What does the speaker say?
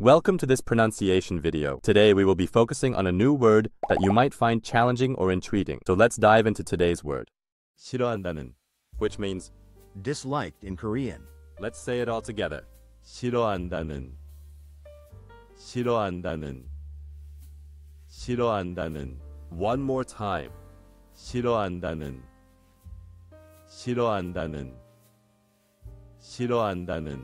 Welcome to this pronunciation video. Today we will be focusing on a new word that you might find challenging or intriguing. So let's dive into today's word. 싫어한다는, which means disliked in Korean. let's say it all together. 싫어한다는, 싫어한다는, 싫어한다는. One more time. 싫어한다는, 싫어한다는, 싫어한다는.